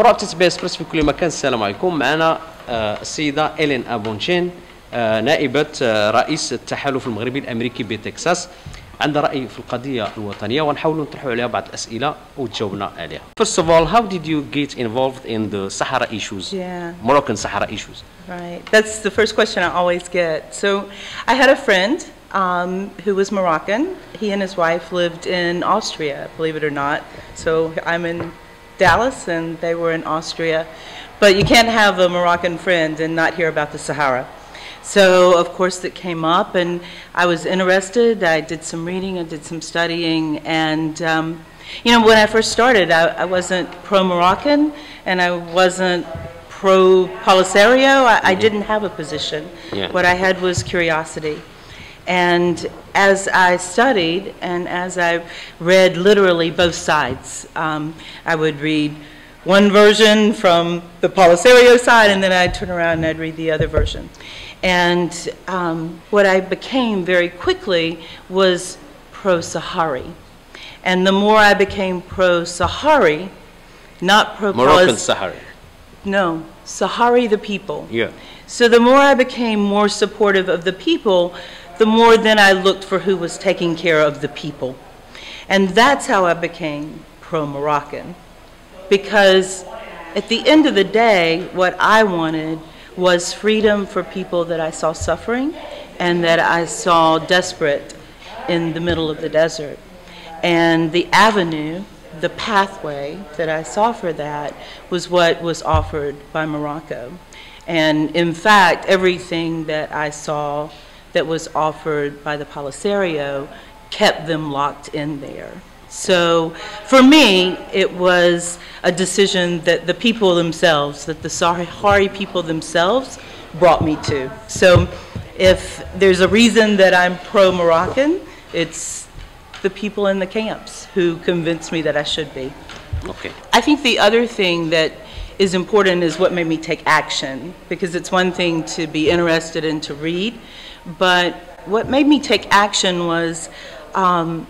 قراءة تتبع اسبريس في كل مكان السلام عليكم معنا آه، السيدة إلين أبونشين آه، نائبة آه، رئيس التحالف المغربي الأمريكي بتكساس عندها رأي في القضية الوطنية ونحاول نطرح عليها بعض الأسئلة وتجاوبنا عليها. First of all, how did you get involved in the Sahara issues? Yeah. Moroccan Sahara issues. Right. That's the first question I always get. So I had a friend um, who was Moroccan. He and his wife lived in Austria, believe it or not. So I'm in Dallas and they were in Austria. But you can't have a Moroccan friend and not hear about the Sahara. So, of course, it came up, and I was interested. I did some reading, I did some studying, and um, you know, when I first started, I, I wasn't pro Moroccan and I wasn't pro Polisario. I, I didn't have a position. Yeah. What I had was curiosity. And as I studied and as I read literally both sides, um, I would read one version from the Polisario side, and then I'd turn around and I'd read the other version. And um, what I became very quickly was pro-Sahari. And the more I became pro-Sahari, not pro Moroccan Sahari. No, Sahari the people. Yeah. So the more I became more supportive of the people, the more then I looked for who was taking care of the people. And that's how I became pro-Moroccan. Because at the end of the day, what I wanted was freedom for people that I saw suffering and that I saw desperate in the middle of the desert. And the avenue, the pathway that I saw for that was what was offered by Morocco. And in fact, everything that I saw that was offered by the Polisario kept them locked in there. So for me, it was a decision that the people themselves, that the Sahari people themselves brought me to. So if there's a reason that I'm pro-Moroccan, it's the people in the camps who convinced me that I should be. Okay. I think the other thing that is important is what made me take action, because it's one thing to be interested and to read, but what made me take action was um,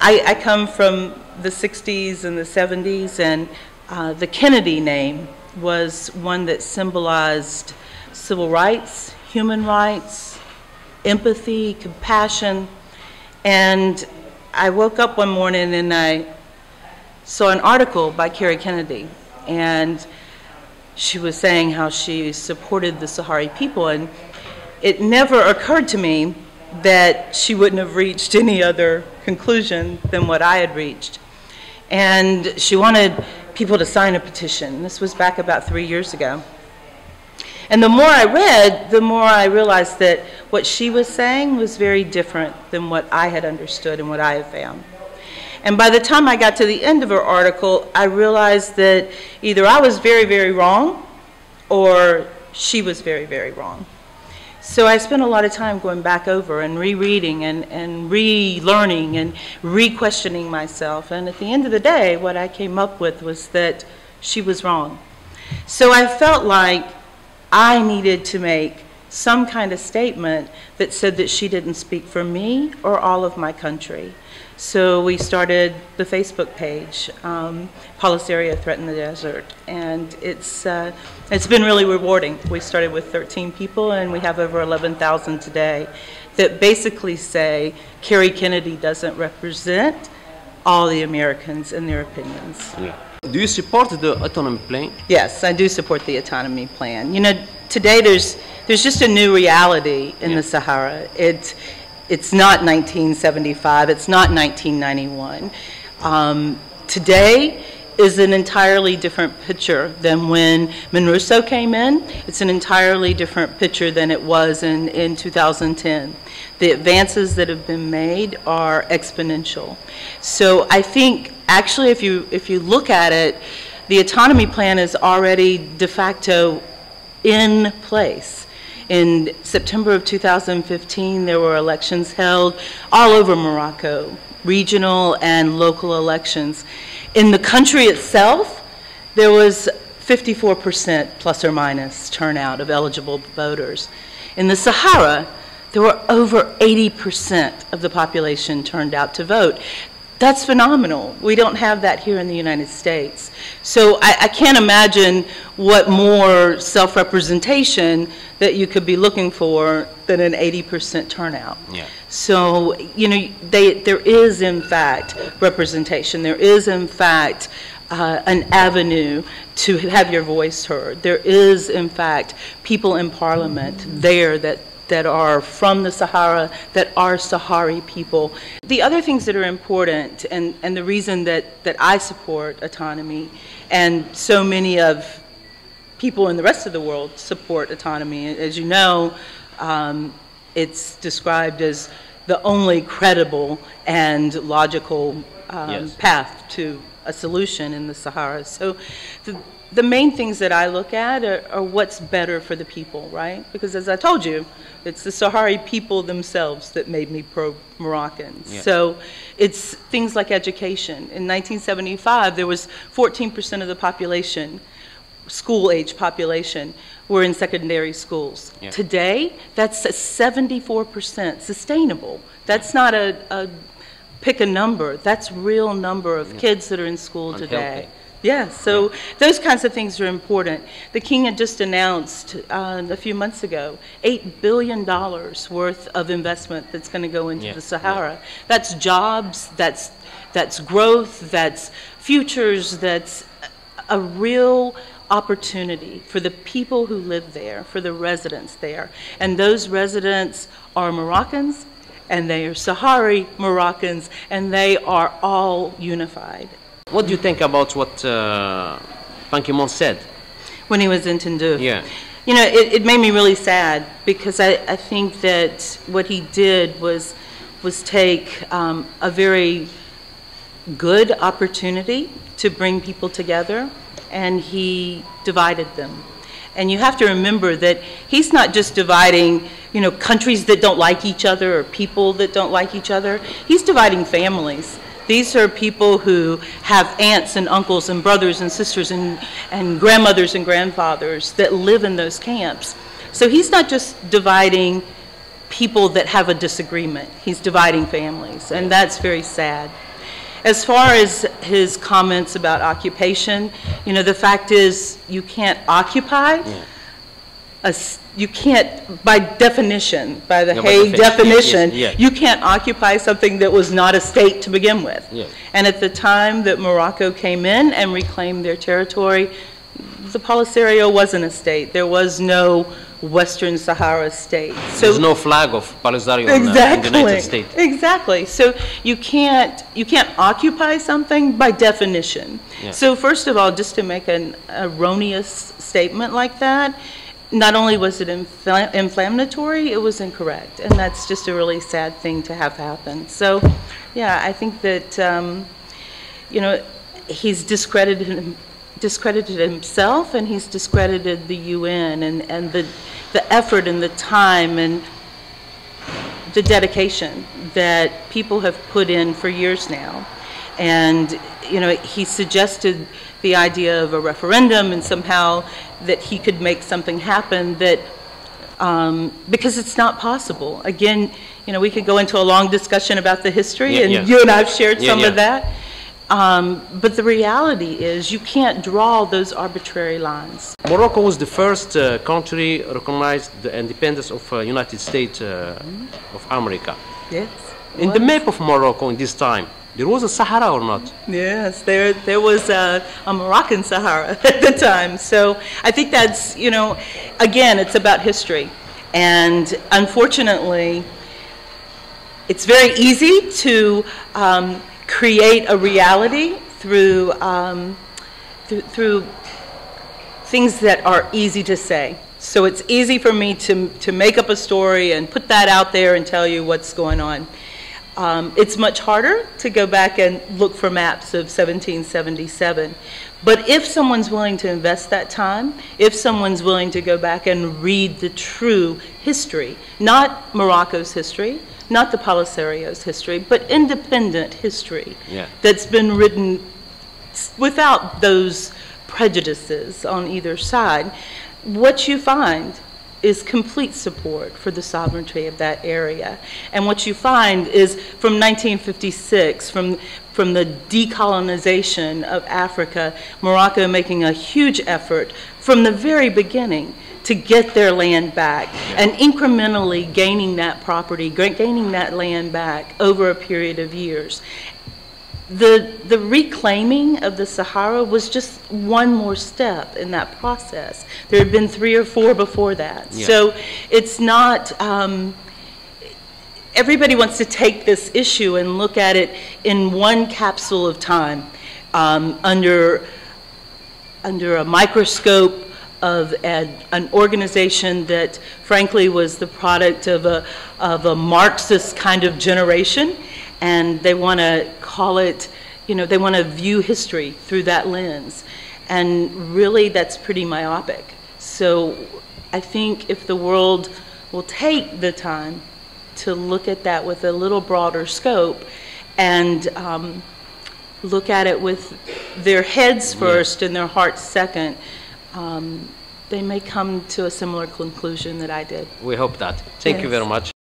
I, I come from the 60s and the 70s, and uh, the Kennedy name was one that symbolized civil rights, human rights, empathy, compassion. And I woke up one morning and I saw an article by Kerry Kennedy, and she was saying how she supported the Sahari people. And it never occurred to me that she wouldn't have reached any other conclusion than what I had reached. And she wanted people to sign a petition. This was back about three years ago. And the more I read, the more I realized that what she was saying was very different than what I had understood and what I had found. And by the time I got to the end of her article, I realized that either I was very, very wrong or she was very, very wrong. So I spent a lot of time going back over and rereading and, and relearning and re-questioning myself. And at the end of the day, what I came up with was that she was wrong. So I felt like I needed to make some kind of statement that said that she didn't speak for me or all of my country. So we started the Facebook page, um, Polisario Threaten the Desert, and it's, uh, it's been really rewarding. We started with 13 people, and we have over 11,000 today that basically say Kerry Kennedy doesn't represent all the Americans and their opinions. Yeah. Do you support the autonomy plan? Yes, I do support the autonomy plan. You know, today there's, there's just a new reality in Yeah. the Sahara. It's, it's not 1975, it's not 1991. Um, today is an entirely different picture than when MINURSO came in. It's an entirely different picture than it was in, in 2010. The advances that have been made are exponential. So I think actually if you, if you look at it, the autonomy plan is already de facto in place. In September of 2015, there were elections held all over Morocco, regional and local elections. In the country itself, there was 54% plus or minus turnout of eligible voters. In the Sahara, there were over 80% of the population turned out to vote. That's phenomenal. We don't have that here in the United States. So I, I can't imagine what more self-representation that you could be looking for than an 80% turnout. Yeah. So, you know, they, there is in fact representation. There is in fact uh, an avenue to have your voice heard. There is in fact people in parliament there that that are from the Sahara, that are Sahari people. The other things that are important, and, and the reason that, that I support autonomy, and so many of people in the rest of the world support autonomy, as you know, um, it's described as the only credible and logical um, Yes. path to a solution in the Sahara. So the, the main things that I look at are, are what's better for the people, right? Because as I told you, it's the Sahari people themselves that made me pro-Moroccan. Yeah. So it's things like education. In 1975, there was 14% of the population, school-age population, were in secondary schools. Yeah. Today, that's a 74% sustainable. That's not a, a pick a number. That's real number of kids that are in school Unhealthy. Yeah, so those kinds of things are important. The king had just announced uh, a few months ago $8 billion worth of investment that's going to go into Yeah, the Sahara. That's jobs, that's, that's growth, that's futures, that's a real opportunity for the people who live there, for the residents there. And those residents are Moroccans, and they are Sahari Moroccans, and they are all unified. What do you think about what uh, Ban Ki-moon said? when he was in Tindouf. Yeah. You know, it, it made me really sad because I, I think that what he did was was take um, a very good opportunity to bring people together, and he divided them. And you have to remember that he's not just dividing, you know, countries that don't like each other or people that don't like each other. He's dividing families. These are people who have aunts and uncles and brothers and sisters and, and grandmothers and grandfathers that live in those camps. So he's not just dividing people that have a disagreement, he's dividing families, and that's very sad. As far as his comments about occupation, you know, the fact is you can't occupy. A you can't, by definition, by the by Hague definition, yes, definition, yes, you can't occupy something that was not a state to begin with. And at the time that Morocco came in and reclaimed their territory, the Polisario wasn't a state. There was no Western Sahara state. So There's no flag of Polisario in, uh, in the United States. Exactly. So you can't, you can't occupy something by definition. Yeah. So first of all, just to make an erroneous statement like that, not only was it infla- inflammatory, it was incorrect. And that's just a really sad thing to have happen. So, yeah, I think that, um, you know, he's discredited, him- discredited himself and he's discredited the UN and, and the, the effort and the time and the dedication that people have put in for years now. And, you know, he suggested the idea of a referendum and somehow that he could make something happen that, um, because it's not possible. Again, you know, we could go into a long discussion about the history, Yeah, and yeah. you and I have shared Yeah, some of that. Um, but the reality is you can't draw those arbitrary lines. Morocco was the first uh, country recognized the independence of uh, United States uh, of America. Yes. In the map of Morocco in this time, there was a Sahara or not? Yes, there, there was a, a Moroccan Sahara at the time. So I think that's, you know, again, it's about history. And unfortunately, it's very easy to um, create a reality through, um, through, through things that are easy to say. So it's easy for me to, to make up a story and put that out there and tell you what's going on. Um, it's much harder to go back and look for maps of 1777. But if someone's willing to invest that time, if someone's willing to go back and read the true history, not Morocco's history, not the Polisario's history, but independent history Yeah. that's been written without those prejudices on either side, what you find is complete support for the sovereignty of that area. And what you find is from 1956, from, from the decolonization of Africa, Morocco making a huge effort from the very beginning to get their land back and incrementally gaining that property, gaining that land back over a period of years. The, the reclaiming of the Sahara was just one more step in that process. There had been three or four before that. Yeah. So it's not, um, everybody wants to take this issue and look at it in one capsule of time um, under, under a microscope of an, an organization that frankly was the product of a, of a Marxist kind of generation. And they want to call it, you know, they want to view history through that lens. And really, that's pretty myopic. So I think if the world will take the time to look at that with a little broader scope and um, look at it with their heads first and their hearts second, um, they may come to a similar conclusion that I did. We hope that. Thank you very much.